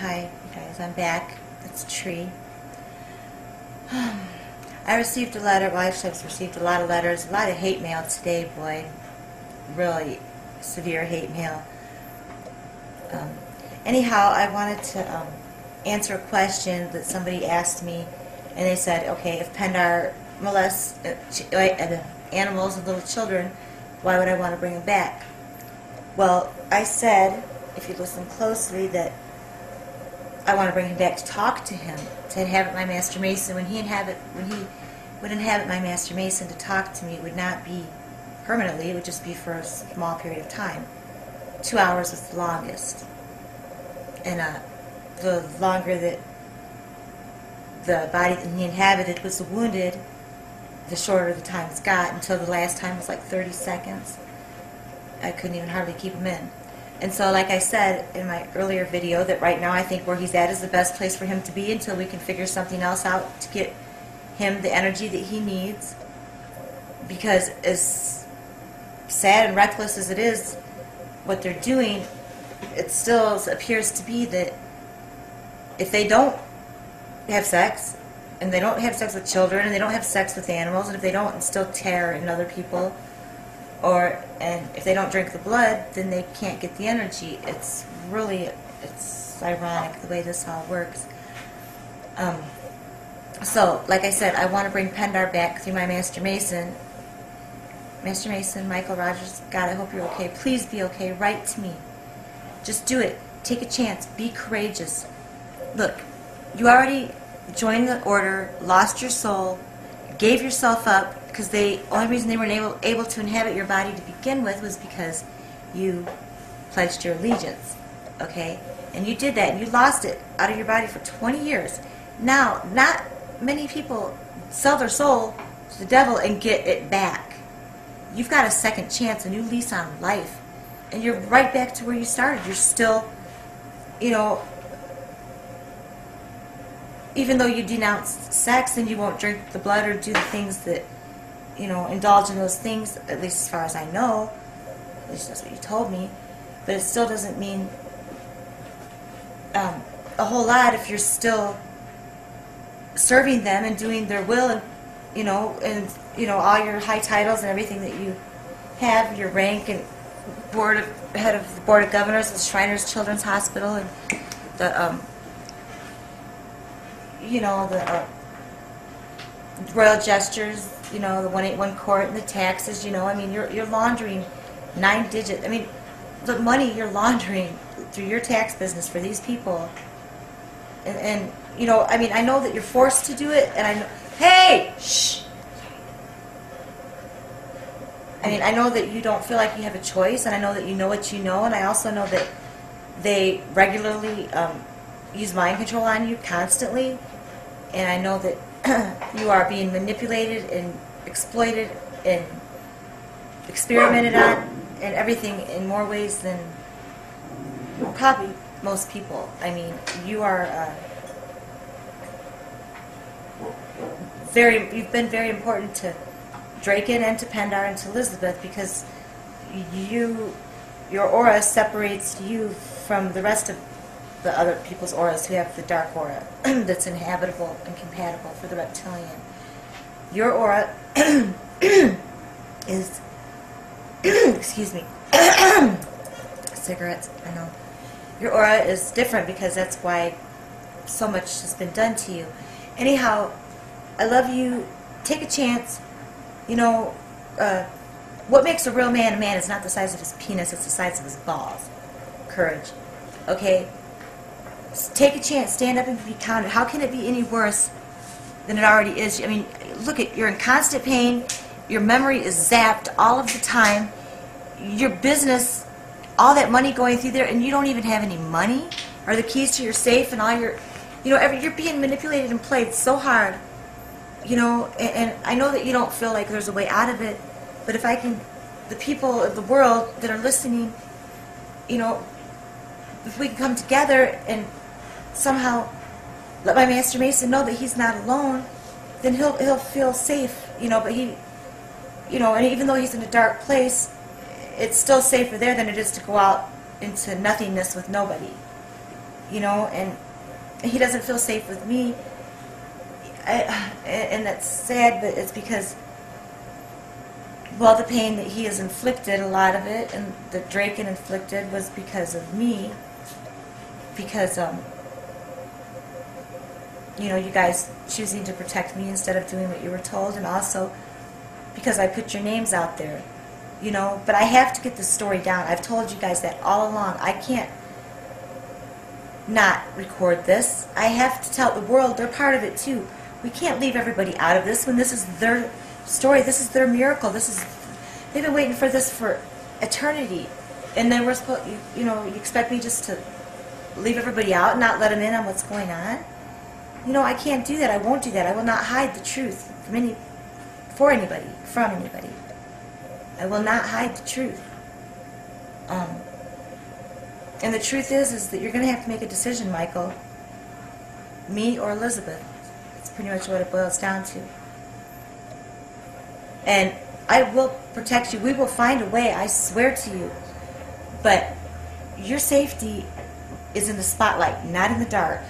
Hi, guys. I'm back. It's Tree. I received a letter. Well, actually, I've received a lot of letters, a lot of hate mail today, boy. Really severe hate mail. Um, anyhow, I wanted to um, answer a question that somebody asked me, and they said, okay, if Pindar molests uh, uh, animals and little children, why would I want to bring them back? Well, I said, if you listen closely, that I want to bring him back to talk to him, to inhabit my master mason. When he inhabit, when he would inhabit my master mason to talk to me, it would not be permanently. It would just be for a small period of time. Two hours was the longest, and uh, the longer that the body that he inhabited was wounded, the shorter the times got. Until the last time was like 30 seconds. I couldn't even hardly keep him in. And so, like I said in my earlier video, that right now I think where he's at is the best place for him to be until we can figure something else out to get him the energy that he needs. Because as sad and reckless as it is, what they're doing, it still appears to be that if they don't have sex, and they don't have sex with children, and they don't have sex with animals, and if they don't instill terror in other people, or and if they don't drink the blood, then they can't get the energy. It's really it's ironic the way this all works. Um, so, like I said, I want to bring Pindar back through my Master Mason. Master Mason, Michael Rogers, God, I hope you're okay. Please be okay. Write to me. Just do it. Take a chance. Be courageous. Look, you already joined the order, lost your soul, gave yourself up because the only reason they weren't able, able to inhabit your body to begin with was because you pledged your allegiance. Okay? And you did that and you lost it out of your body for 20 years. Now, not many people sell their soul to the devil and get it back. You've got a second chance, a new lease on life. And you're right back to where you started. You're still, you know, even though you denounced sex and you won't drink the blood or do the things that, you know, indulge in those things, at least as far as I know, at least that's what you told me, but it still doesn't mean um, a whole lot if you're still serving them and doing their will and, you know, and, you know, all your high titles and everything that you have, your rank and board of, head of the board of governors of Shriners Children's Hospital and the, um, you know, the uh, Royal Jesters, you know, the 181 court and the taxes, you know, I mean, you're, you're laundering nine digits. I mean, the money you're laundering through your tax business for these people. And, and, you know, I mean, I know that you're forced to do it, and I know, hey, shh. I mean, I know that you don't feel like you have a choice, and I know that you know what you know, and I also know that they regularly um, use mind control on you constantly, and I know that you are being manipulated and exploited and experimented on and everything in more ways than probably most people. I mean, you are uh, very, you've been very important to Draken and to Pindar and to Elizabeth because you, your aura separates you from the rest of the other people's auras who have the dark aura that's inhabitable and compatible for the reptilian. Your aura is, excuse me, cigarettes, I know. Your aura is different because that's why so much has been done to you. Anyhow, I love you. Take a chance. You know, uh, what makes a real man a man is not the size of his penis, it's the size of his balls. Courage. Okay? Take a chance, stand up and be counted. How can it be any worse than it already is? I mean, look at you're in constant pain. Your memory is zapped all of the time. Your business, all that money going through there, and you don't even have any money or the keys to your safe and all your, you know, every, you're being manipulated and played so hard. You know, and, and I know that you don't feel like there's a way out of it, but if I can, the people of the world that are listening, you know, if we can come together and somehow let my master mason know that he's not alone, then he'll he'll feel safe, you know. But he, you know, and even though he's in a dark place, it's still safer there than it is to go out into nothingness with nobody. you know, and he doesn't feel safe with me. I, and that's sad, but it's because, well, the pain that he has inflicted, a lot of it, and that Draken inflicted was because of me. Because, um, you know, you guys choosing to protect me instead of doing what you were told, and also because I put your names out there, you know. But I have to get this story down. I've told you guys that all along. I can't not record this. I have to tell the world they're part of it too. We can't leave everybody out of this when this is their story. This is their miracle. This is they've been waiting for this for eternity, and then we're supposed you, you know you expect me just to leave everybody out and not let them in on what's going on. You know I can't do that. I won't do that. I will not hide the truth from any for anybody from anybody. I will not hide the truth. Um, and the truth is, is that you're going to have to make a decision, Michael. Me or Elizabeth. That's pretty much what it boils down to. And I will protect you. We will find a way, I swear to you. But your safety is in the spotlight, not in the dark.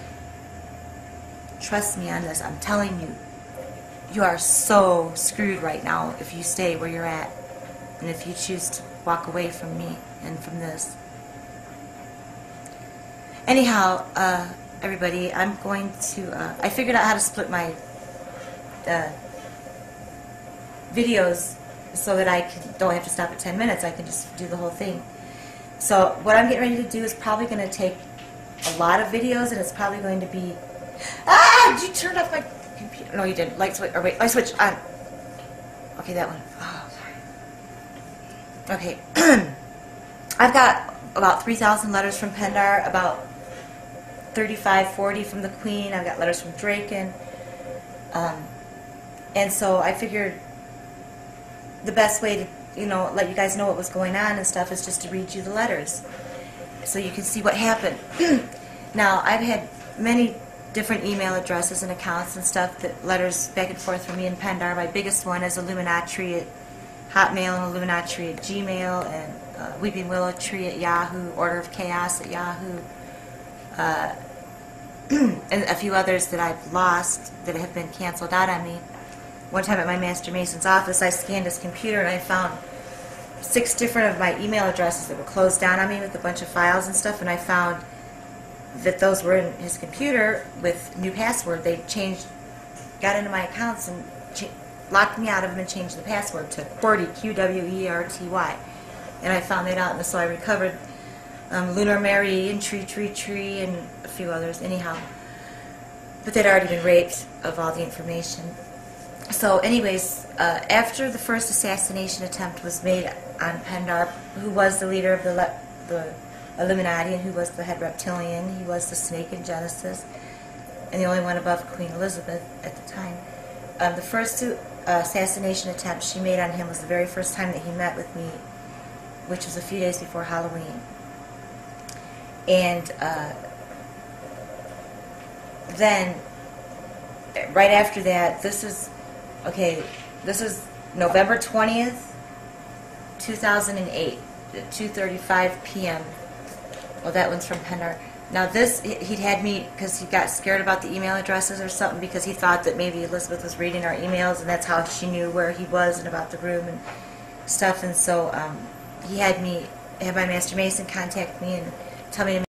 Trust me on this. I'm telling you. You are so screwed right now if you stay where you're at. And if you choose to walk away from me and from this. Anyhow, uh, everybody, I'm going to. Uh, I figured out how to split my uh, videos so that I can, don't have to stop at 10 minutes. I can just do the whole thing. So what I'm getting ready to do is probably going to take a lot of videos, and it's probably going to be. Ah! Did you turn off my computer? No, you didn't. Light switch. Or wait, light switch on. Okay, that one. Oh, sorry. Okay. I've got about 3,000 letters from Pindar, about 35, 40 from the Queen. I've got letters from Draken. Um, and so I figured the best way to, you know, let you guys know what was going on and stuff is just to read you the letters so you can see what happened. now, I've had many different email addresses and accounts and stuff, that letters back and forth from me and Pindar. My biggest one is Illuminati at Hotmail and Illuminati at Gmail and uh, Weeping Willow Tree at Yahoo, Order of Chaos at Yahoo, uh, and a few others that I've lost that have been canceled out on me. One time at my Master Mason's office, I scanned his computer and I found six different of my email addresses that were closed down on me with a bunch of files and stuff, and I found that those were in his computer with new password. They changed, got into my accounts and locked me out of them and changed the password to QWERTY, Q-W-E-R-T-Y. And I found that out, and so I recovered um, Lunar Mary and Tree Tree Tree and a few others. Anyhow, but they'd already been raped of all the information. So, anyways, uh, after the first assassination attempt was made on Pindar, who was the leader of the the Illuminati and who was the head reptilian, he was the snake in Genesis, and the only one above Queen Elizabeth at the time. Um, the first two, uh, assassination attempt she made on him was the very first time that he met with me, which was a few days before Halloween. And uh, then, right after that, this is, okay, this is November 20th, 2008, 2.35 p.m. Well, that one's from Pindar. Now this, he- he'd had me, because he got scared about the email addresses or something, because he thought that maybe Elizabeth was reading our emails, and that's how she knew where he was and about the room and stuff, and so um, he had me, had my Master Mason contact me and tell me to